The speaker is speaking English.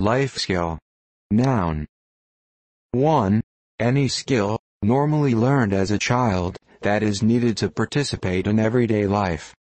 Life skill. Noun. 1. Any skill, normally learned as a child, that is needed to participate in everyday life.